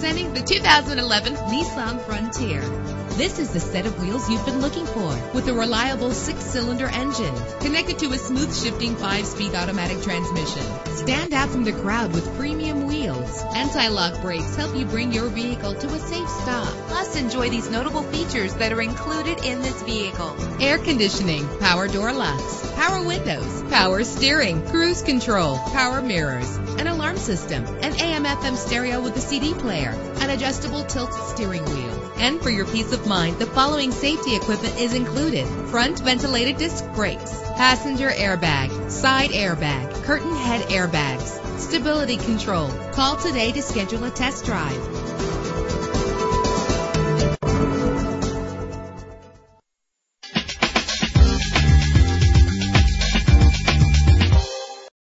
2011 Nissan Frontier. This is the set of wheels you've been looking for with a reliable six-cylinder engine connected to a smooth shifting five-speed automatic transmission. Stand out from the crowd with premium wheels. Anti-lock brakes help you bring your vehicle to a safe stop. Plus, enjoy these notable features that are included in this vehicle. Air conditioning, power door locks, power windows, power steering, cruise control, power mirrors, an alarm system, an AM FM stereo with a CD player, an adjustable tilt steering wheel. And for your peace of mind, the following safety equipment is included. Front ventilated disc brakes, passenger airbag, side airbag, curtain head airbags, stability control. Call today to schedule a test drive.